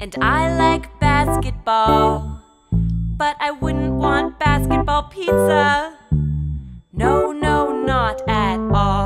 And I like basketball, but I wouldn't want basketball pizza. No, no, not at all.